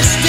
just